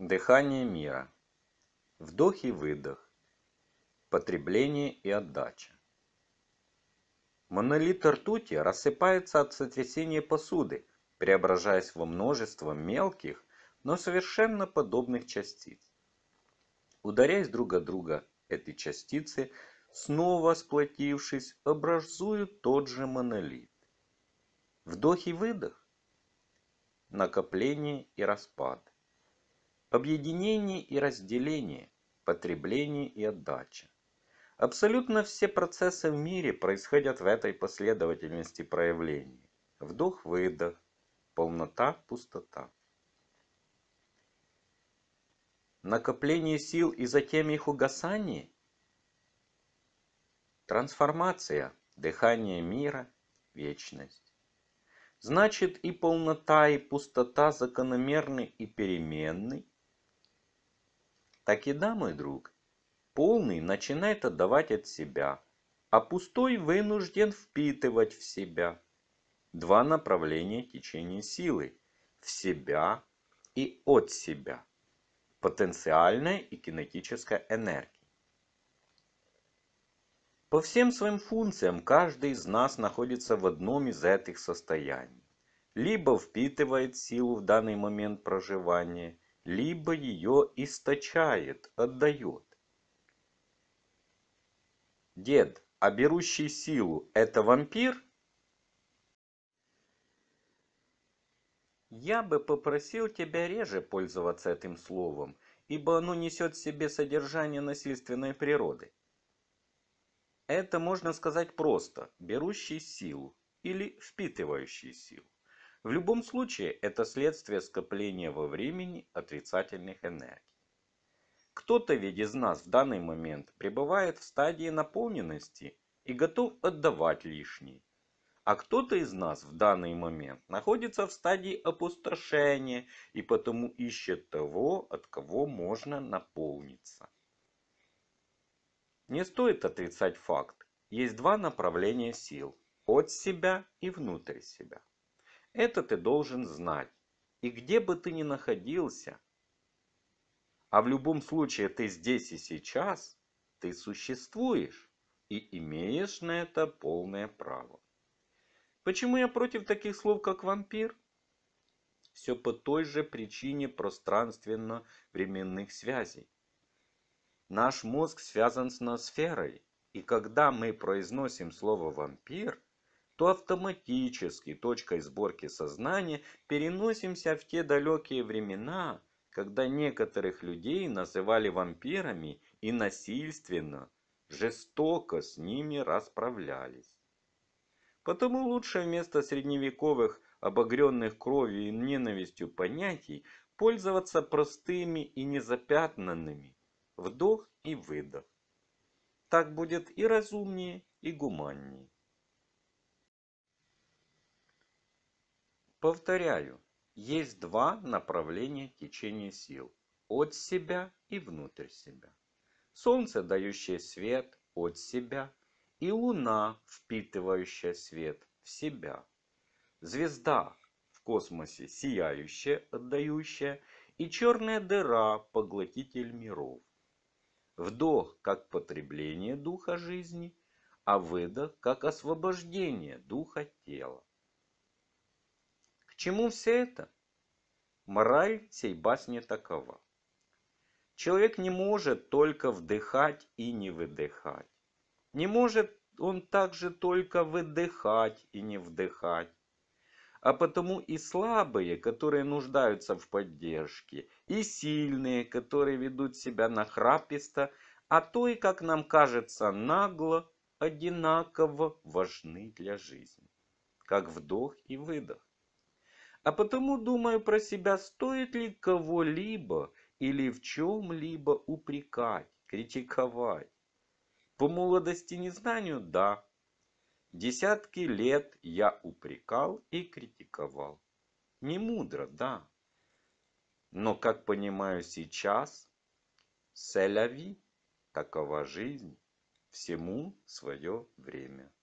Дыхание мира. Вдох и выдох. Потребление и отдача. Монолит ртути рассыпается от сотрясения посуды, преображаясь во множество мелких, но совершенно подобных частиц. Ударяясь друг от друга, эти частицы, снова сплотившись, образуют тот же монолит. Вдох и выдох. Накопление и распад. Объединение и разделение, потребление и отдача. Абсолютно все процессы в мире происходят в этой последовательности проявлений. Вдох-выдох, полнота-пустота. Накопление сил и затем их угасание. Трансформация, дыхание мира, вечность. Значит и полнота, и пустота закономерны и переменны, так и да, мой друг, полный начинает отдавать от себя, а пустой вынужден впитывать в себя. Два направления течения силы – в себя и от себя. Потенциальная и кинетическая энергия. По всем своим функциям каждый из нас находится в одном из этих состояний. Либо впитывает силу в данный момент проживания, либо ее источает, отдает. Дед, а берущий силу – это вампир? Я бы попросил тебя реже пользоваться этим словом, ибо оно несет в себе содержание насильственной природы. Это можно сказать просто – берущий силу или впитывающий силу. В любом случае, это следствие скопления во времени отрицательных энергий. Кто-то ведь из нас в данный момент пребывает в стадии наполненности и готов отдавать лишнее. А кто-то из нас в данный момент находится в стадии опустошения и потому ищет того, от кого можно наполниться. Не стоит отрицать факт. Есть два направления сил. От себя и внутрь себя. Это ты должен знать. И где бы ты ни находился, а в любом случае ты здесь и сейчас, ты существуешь и имеешь на это полное право. Почему я против таких слов, как вампир? Все по той же причине пространственно-временных связей. Наш мозг связан с ноосферой, и когда мы произносим слово «вампир», то автоматически точкой сборки сознания переносимся в те далекие времена, когда некоторых людей называли вампирами и насильственно, жестоко с ними расправлялись. Потому лучше вместо средневековых обогренных кровью и ненавистью понятий пользоваться простыми и незапятнанными вдох и выдох. Так будет и разумнее, и гуманнее. Повторяю, есть два направления течения сил. От себя и внутрь себя. Солнце, дающее свет от себя, и Луна, впитывающая свет в себя. Звезда в космосе, сияющая, отдающая, и черная дыра, поглотитель миров. Вдох как потребление духа жизни, а выдох как освобождение духа тела. Чему все это? Мораль сей басни такова. Человек не может только вдыхать и не выдыхать. Не может он также только выдыхать и не вдыхать. А потому и слабые, которые нуждаются в поддержке, и сильные, которые ведут себя нахраписто, а то и, как нам кажется, нагло, одинаково важны для жизни, как вдох и выдох. А потому думаю про себя, стоит ли кого-либо или в чем-либо упрекать, критиковать. По молодости незнанию – да. Десятки лет я упрекал и критиковал. Не мудро, да. Но, как понимаю сейчас, селяви, такова жизнь, всему свое время.